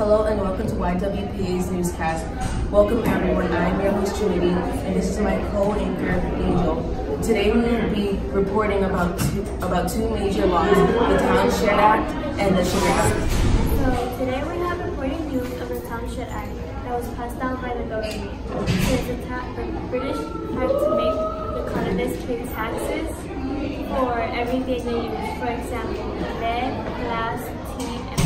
Hello and welcome to YWPA's newscast. Welcome everyone, I'm your host Trinity and this is my co-anchor Angel. Today we will be reporting about two, about two major laws, the Townshend Act and the Sugar Act. So today we have reporting news of the Townshend Act that was passed down by the government. The, the British had to make the colonists pay taxes for everything they use, for example, lead, glass, tea, and.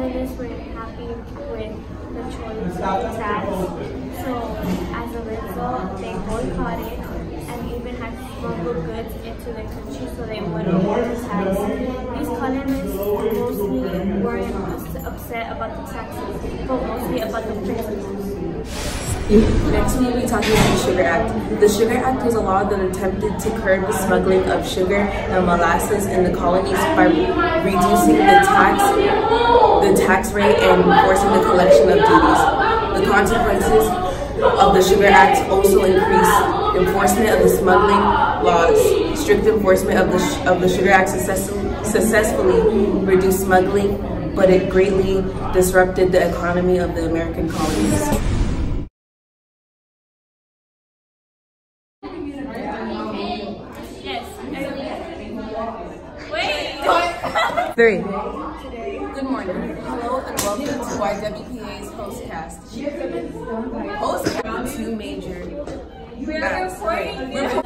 Colonists were happy with the choice so as a result, they boycotted and even had smuggled goods into the country so they wouldn't pay the tax. These colonists mostly weren't upset about the taxes, but mostly about the principles. Next, we will be talking about the Sugar Act. The Sugar Act was a law that attempted to curb the smuggling of sugar and molasses in the colonies by reducing the tax, the tax rate and forcing the collection of duties. The consequences of the Sugar Act also increased enforcement of the smuggling laws. Strict enforcement of the, of the Sugar Act successfully reduced smuggling, but it greatly disrupted the economy of the American colonies. Three. Good morning. Hello and welcome to YWPA's Hostcast. Hostcast two major We're reporting